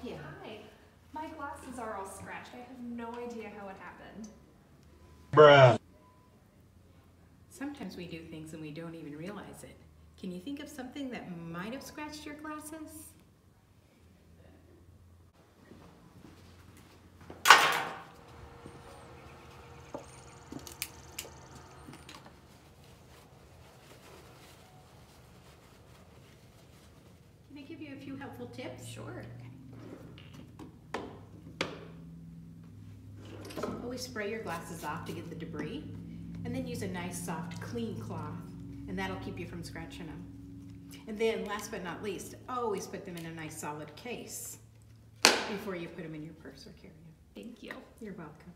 can I help you? Hi. My glasses are all scratched. I have no idea how it happened. Bruh. Sometimes we do things and we don't even realize it. Can you think of something that might have scratched your glasses? Can I give you a few helpful tips? Sure. Always spray your glasses off to get the debris, and then use a nice soft clean cloth, and that'll keep you from scratching them. And then last but not least, always put them in a nice solid case before you put them in your purse or carry them. Thank you. You're welcome.